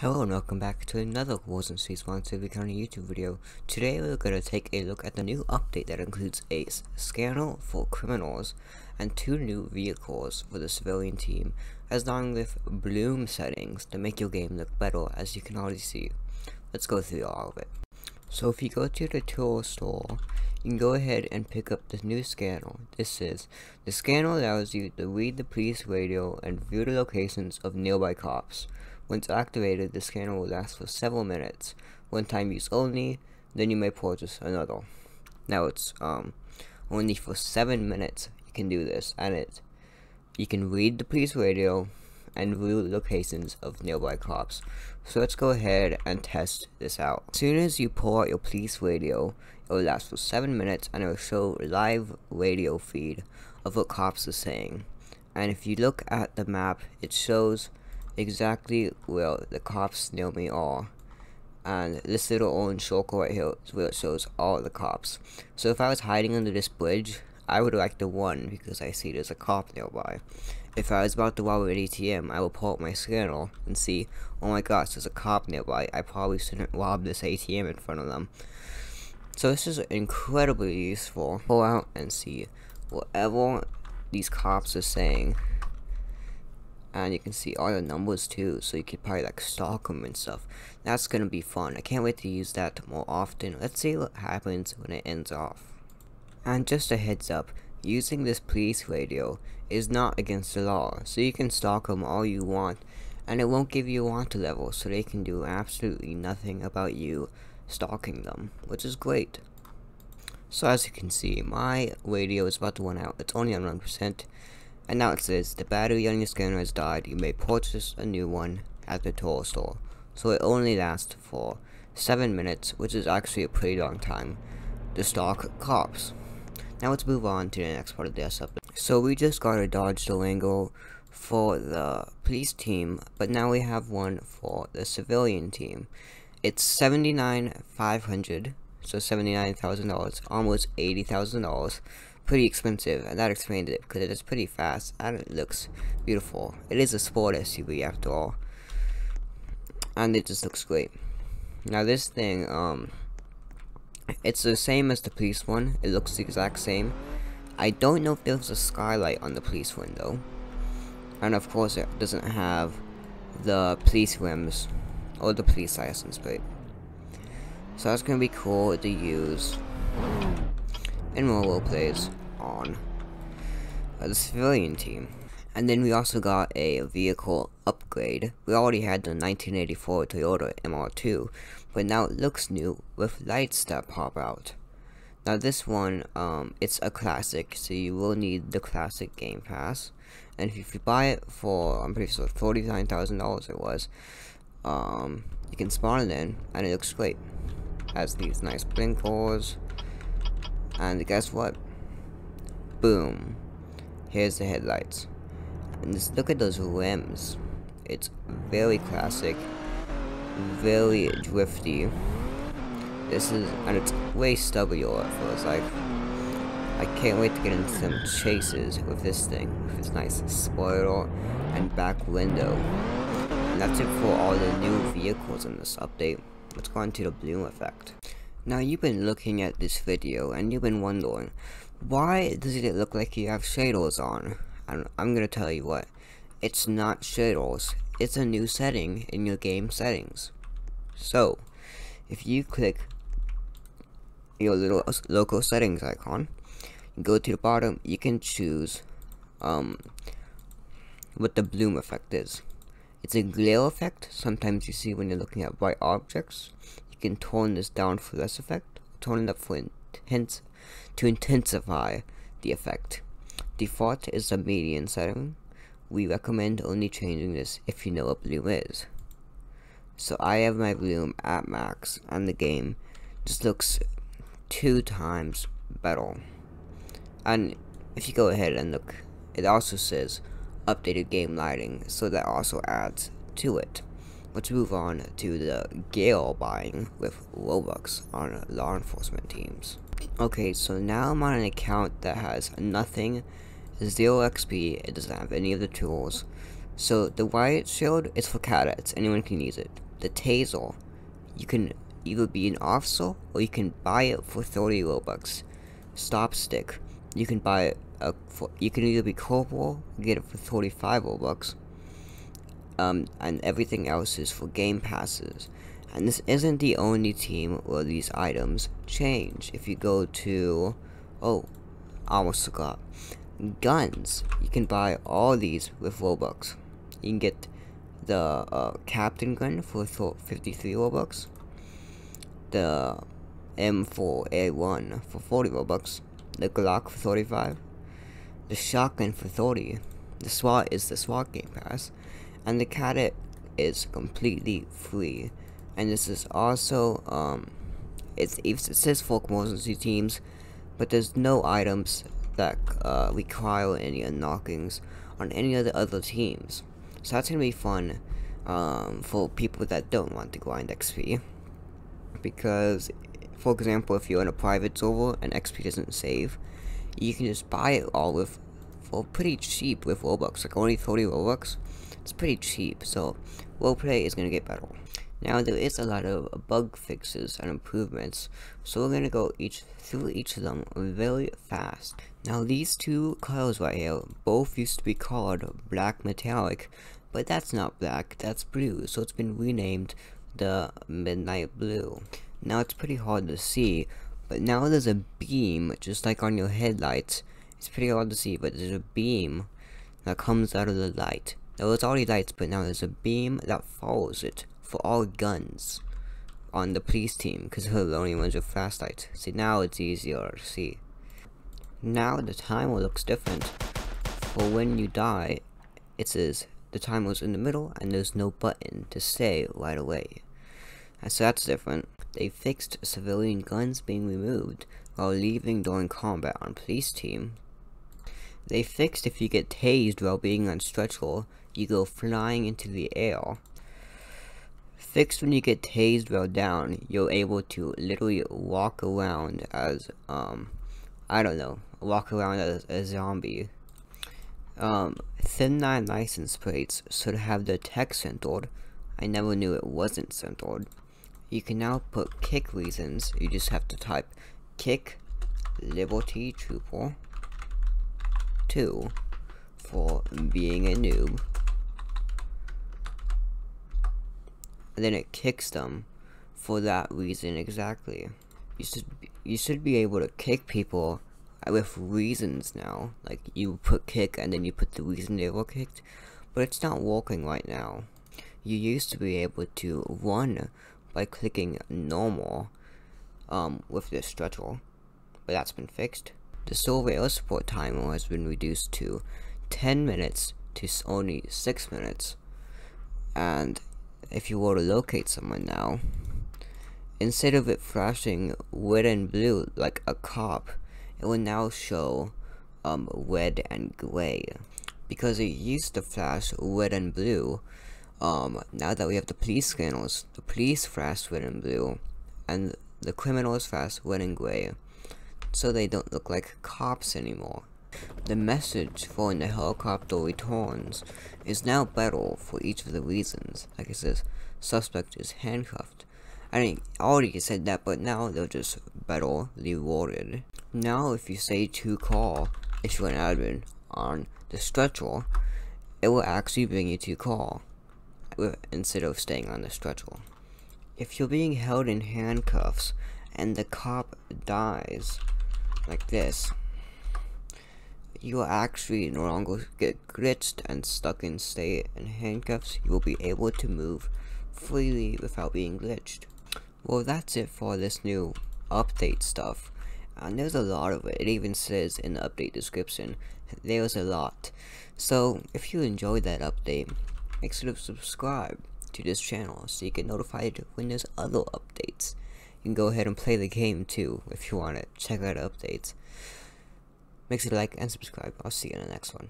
Hello and welcome back to another Wars and Streets Monster County YouTube video. Today we're going to take a look at the new update that includes a scanner for criminals and two new vehicles for the civilian team, as long with bloom settings to make your game look better as you can already see. Let's go through all of it. So if you go to the tool store, you can go ahead and pick up this new scanner. This is, the scanner allows you to read the police radio and view the locations of nearby cops. Once activated, the scanner will last for several minutes. One time use only, then you may purchase another. Now it's um only for seven minutes you can do this, and it you can read the police radio and view locations of nearby cops. So let's go ahead and test this out. As soon as you pull out your police radio, it will last for 7 minutes and it will show live radio feed of what cops are saying. And if you look at the map, it shows exactly where the cops near me are. And this little orange circle right here is where it shows all the cops. So if I was hiding under this bridge, I would like the one because I see there's a cop nearby. If I was about to rob an ATM, I will pull up my scanner and see, oh my gosh, there's a cop nearby. I probably shouldn't rob this ATM in front of them. So this is incredibly useful. Pull out and see whatever these cops are saying and you can see all the numbers too so you could probably like stalk them and stuff. That's gonna be fun. I can't wait to use that more often. Let's see what happens when it ends off. And just a heads up using this police radio is not against the law so you can stalk them all you want and it won't give you a wanted level so they can do absolutely nothing about you stalking them which is great. So as you can see my radio is about to run out. It's only on 1% says, the battery on your scanner has died, you may purchase a new one at the tool store. So it only lasts for 7 minutes, which is actually a pretty long time, to stalk cops. Now let's move on to the next part of this episode. So we just got a Dodge Durango for the police team, but now we have one for the civilian team. It's seventy-nine five hundred, so $79,000, almost $80,000 pretty expensive, and that explains it, because it is pretty fast, and it looks beautiful. It is a sport SUV after all, and it just looks great. Now this thing, um, it's the same as the police one, it looks the exact same. I don't know if there's a skylight on the police window, and of course it doesn't have the police rims, or the police license plate. So that's gonna be cool to use in more plays on uh, the civilian team. And then we also got a vehicle upgrade. We already had the 1984 Toyota MR2, but now it looks new with lights that pop out. Now this one, um, it's a classic, so you will need the classic game pass. And if you buy it for, I'm pretty sure $49,000 it was, um, you can spawn it in, and it looks great. Has these nice blinkers, and guess what? Boom. Here's the headlights. And just look at those rims. It's very classic. Very drifty. This is, and it's way stubbier, it feels like. I can't wait to get into some chases with this thing. With its nice spoiler and back window. And that's it for all the new vehicles in this update. Let's go on to the bloom effect. Now you've been looking at this video and you've been wondering, why does it look like you have shaders on? And I'm gonna tell you what, it's not shaders, it's a new setting in your game settings. So, if you click your little local settings icon, go to the bottom, you can choose um, what the bloom effect is. It's a glare effect, sometimes you see when you're looking at bright objects can tone this down for less effect, tone it up for intense to intensify the effect. Default is the median setting. We recommend only changing this if you know what bloom is. So I have my bloom at max and the game just looks two times better. And if you go ahead and look, it also says updated game lighting, so that also adds to it. Let's move on to the Gale buying with Robux on law enforcement teams. Okay, so now I'm on an account that has nothing, 0 XP, it doesn't have any of the tools. So the riot shield is for cadets, anyone can use it. the taser. You can either be an officer or you can buy it for 30 Robux. Stop stick. You can buy it uh, for, you can either be corporal get it for 35 Robux. Um, and everything else is for game passes. And this isn't the only team where these items change. If you go to, oh, almost forgot. Guns. You can buy all these with Robux. You can get the uh, Captain gun for 53 Robux. The M4A1 for 40 Robux. The Glock for 35. The Shotgun for 30. The SWAT is the SWAT Game Pass. And the Cadet is completely free. And this is also um it's it says folk emergency teams but there's no items that uh, require any unlockings on any of the other teams. So that's gonna be fun um, for people that don't want to grind XP because for example if you're in a private server and XP doesn't save you can just buy it all with for pretty cheap with Robux like only 30 Robux it's pretty cheap so roleplay is gonna get better now there is a lot of bug fixes and improvements, so we're going to go each through each of them very fast. Now these two colors right here, both used to be called black metallic, but that's not black, that's blue, so it's been renamed the midnight blue. Now it's pretty hard to see, but now there's a beam, just like on your headlights. It's pretty hard to see, but there's a beam that comes out of the light. There was already lights, but now there's a beam that follows it for all guns on the police team because they're the only ones with flashlights. See, now it's easier to see. Now the timer looks different. For when you die, it says the timer's in the middle and there's no button to say right away. And so that's different. They fixed civilian guns being removed while leaving during combat on police team. They fixed if you get tased while being on stretcher, you go flying into the air fixed when you get tased while down, you're able to literally walk around as, um, I don't know, walk around as a zombie. Um, Thin 9 license plates should have the text centered. I never knew it wasn't centered. You can now put kick reasons. You just have to type kick Liberty Trooper 2 for being a noob. And then it kicks them for that reason exactly. You should you should be able to kick people with reasons now. Like you put kick and then you put the reason they were kicked, but it's not working right now. You used to be able to run by clicking normal um, with the stretcher, but that's been fixed. The surveyor support timer has been reduced to 10 minutes to only 6 minutes, and if you were to locate someone now, instead of it flashing red and blue like a cop, it will now show um, red and gray. Because it used to flash red and blue, um, now that we have the police scanners, the police flash red and blue, and the criminals flash red and gray, so they don't look like cops anymore. The message for the helicopter returns is now better for each of the reasons. Like it says, suspect is handcuffed. I I already said that, but now they're just better rewarded. Now, if you say to call, issue an admin on the stretcher, it will actually bring you to call instead of staying on the stretcher. If you're being held in handcuffs and the cop dies like this, you will actually no longer get glitched and stuck in state and handcuffs. You will be able to move freely without being glitched. Well, that's it for this new update stuff. And there's a lot of it. It even says in the update description, there's a lot. So, if you enjoyed that update, make sure to subscribe to this channel so you get notified when there's other updates. You can go ahead and play the game too if you want to check out updates. Make sure to like and subscribe. I'll see you in the next one.